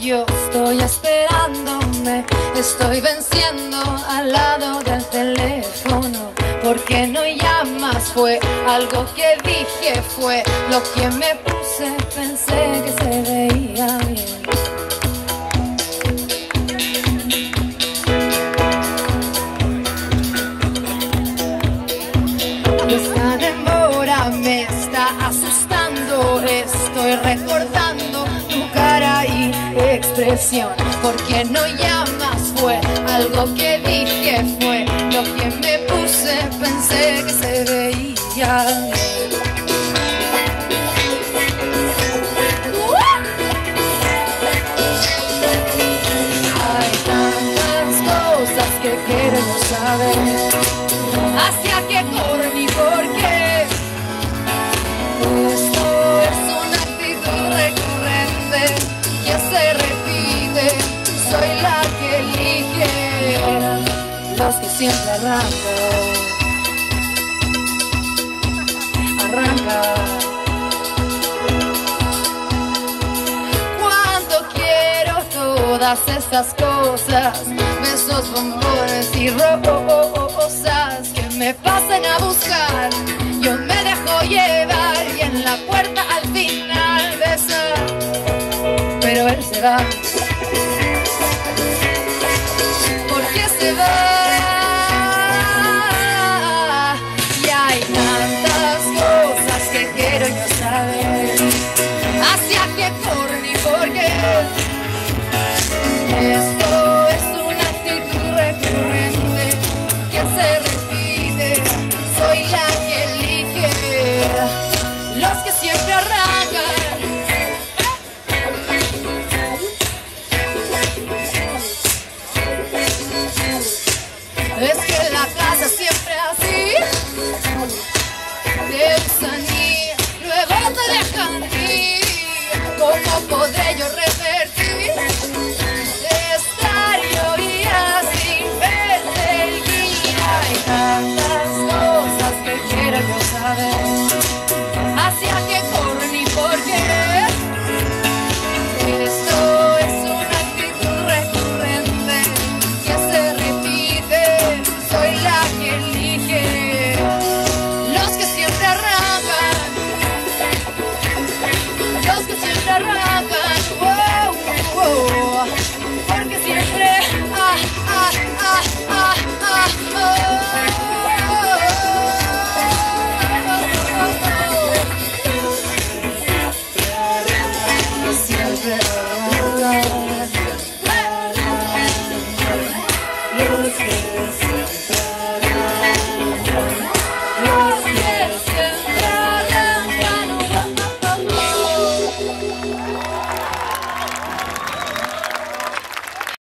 yo estoy esperándome, estoy venciendo al lado del teléfono. ¿Por qué no llamas? Fue algo que dije, fue lo que me puse, pensé que se veía bien. Esta demora me está asustando, estoy recordando expresión. ¿Por qué no llamas? Soy la que elige los que siempre arrancan. Arranca. Todas estas cosas, besos, bombones y rosas que me pasen a buscar. Yo me dejo llevar y en la puerta al final besar. Pero él se va. river la casa siempre así. Te arrancan. Wow, wow. Porque siempre. Ah, ah, ah, ah, ah, oh. Siempre